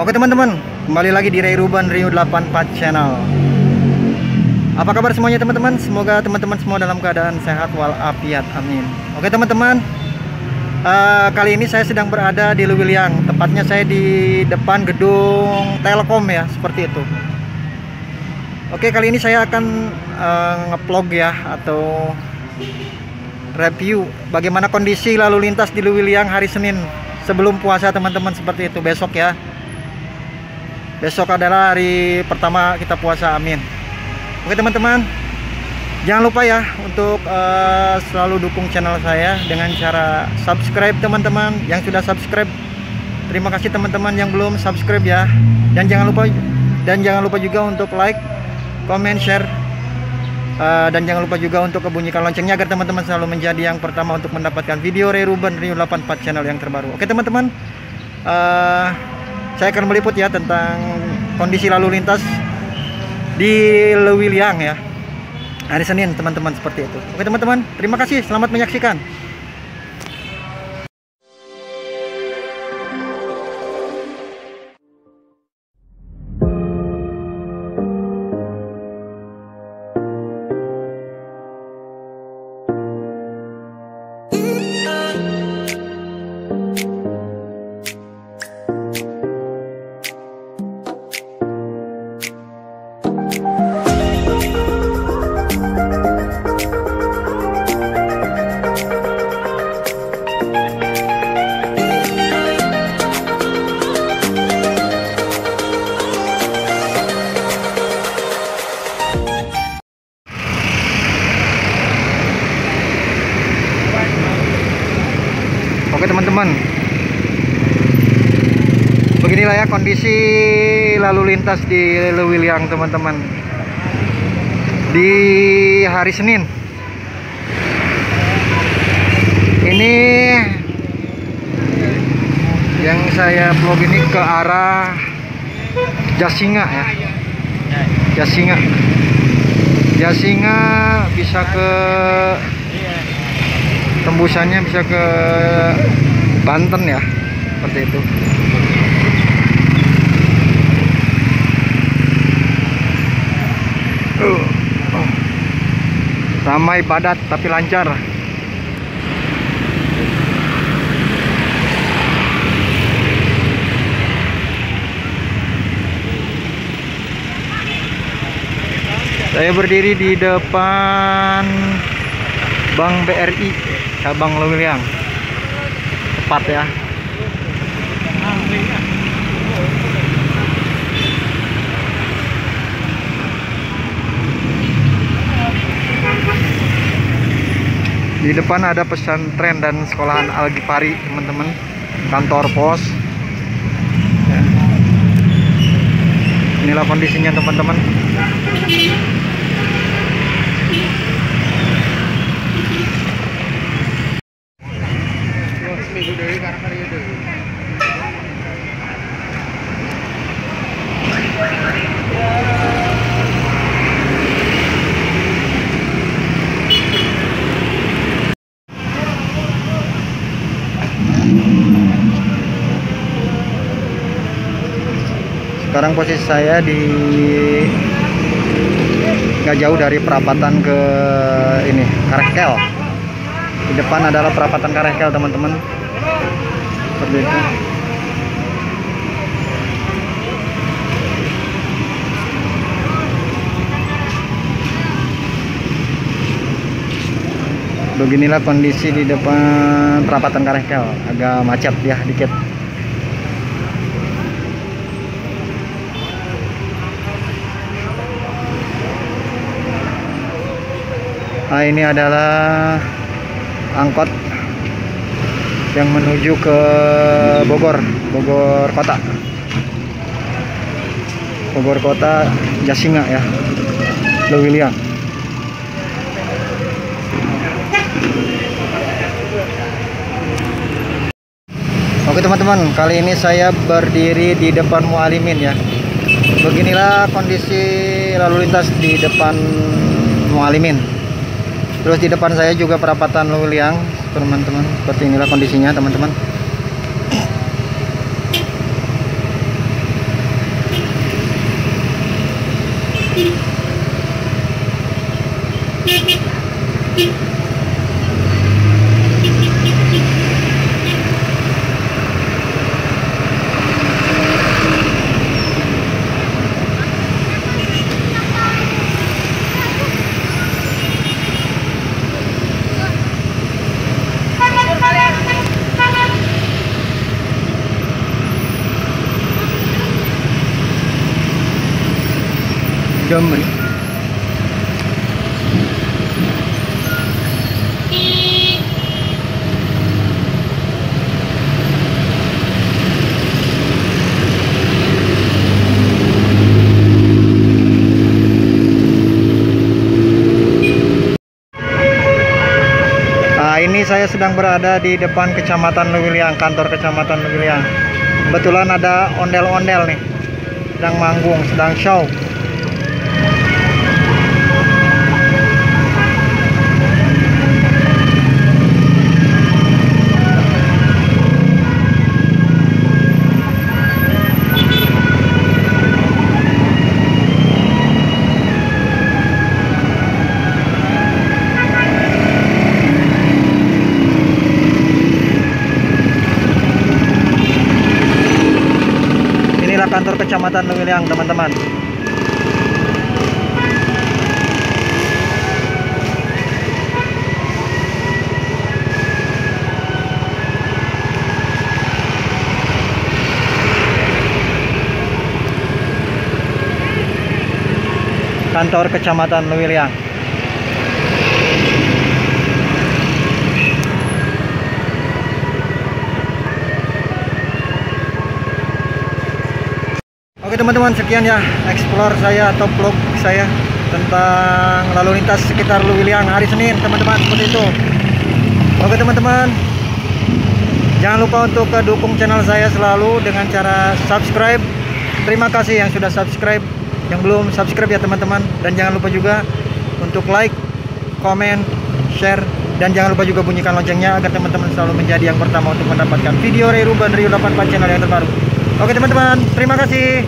Oke teman-teman, kembali lagi di Ray Ruban Rio 84 Channel. Apa kabar semuanya teman-teman? Semoga teman-teman semua dalam keadaan sehat walafiat. Amin. Oke teman-teman, uh, kali ini saya sedang berada di Lewiliang. Tepatnya saya di depan gedung Telkom ya, seperti itu. Oke, kali ini saya akan uh, ngevlog ya atau review bagaimana kondisi lalu lintas di Lewiliang hari Senin sebelum puasa teman-teman seperti itu besok ya besok adalah hari pertama kita puasa amin. Oke teman-teman. Jangan lupa ya untuk uh, selalu dukung channel saya dengan cara subscribe teman-teman yang sudah subscribe. Terima kasih teman-teman yang belum subscribe ya. Dan jangan lupa dan jangan lupa juga untuk like comment share uh, dan jangan lupa juga untuk kebunyikan loncengnya agar teman-teman selalu menjadi yang pertama untuk mendapatkan video Ray Ruben Rio 84 channel yang terbaru. Oke teman-teman. Uh, saya akan meliput ya tentang kondisi lalu lintas di Lewiliang ya. Hari Senin teman-teman seperti itu. Oke teman-teman terima kasih. Selamat menyaksikan Oke teman-teman. Beginilah ya kondisi lalu lintas di Lewiliang teman-teman. Di hari Senin. Ini Yang saya vlog ini ke arah Jasinga ya. Jasinga. Jasinga bisa ke tembusannya bisa ke Banten ya? Seperti itu. Ramai padat tapi lancar. Saya berdiri di depan Bank BRI cabang Lewiliang tepat ya. Di depan ada pesantren dan sekolahan Algipari teman-teman. Kantor pos. Ya. inilah kondisinya teman-teman sekarang posisi saya di nggak jauh dari perapatan ke ini Karekel. Di depan adalah perapatan Karekel teman-teman. Seperti itu. Beginilah kondisi di depan perapatan Karekel. Agak macet ya dikit Nah, ini adalah angkot yang menuju ke Bogor, Bogor kota. Bogor kota Jasinga ya. Lewiliang. Oke teman-teman, kali ini saya berdiri di depan Mualimin ya. Beginilah kondisi lalu lintas di depan Mualimin. Terus di depan saya juga perapatan Lewiliang, teman-teman. Seperti inilah kondisinya, teman-teman. Jamri. Nah, ini saya sedang berada di depan Kecamatan Lewiliang, kantor Kecamatan Lewiliang. Kebetulan ada ondel-ondel nih, sedang manggung, sedang show. Kecamatan Lewiliang, teman-teman. Kantor Kecamatan Lewiliang. Teman-teman sekian ya explore saya atau vlog saya tentang lalu lintas sekitar Luwiliang hari Senin teman-teman seperti itu. Oke teman-teman. Jangan lupa untuk dukung channel saya selalu dengan cara subscribe. Terima kasih yang sudah subscribe. Yang belum subscribe ya teman-teman. Dan jangan lupa juga untuk like komen share dan jangan lupa juga bunyikan loncengnya agar teman-teman selalu menjadi yang pertama untuk mendapatkan video Ray Ruben Rio 84 channel yang terbaru. Oke teman-teman, terima kasih.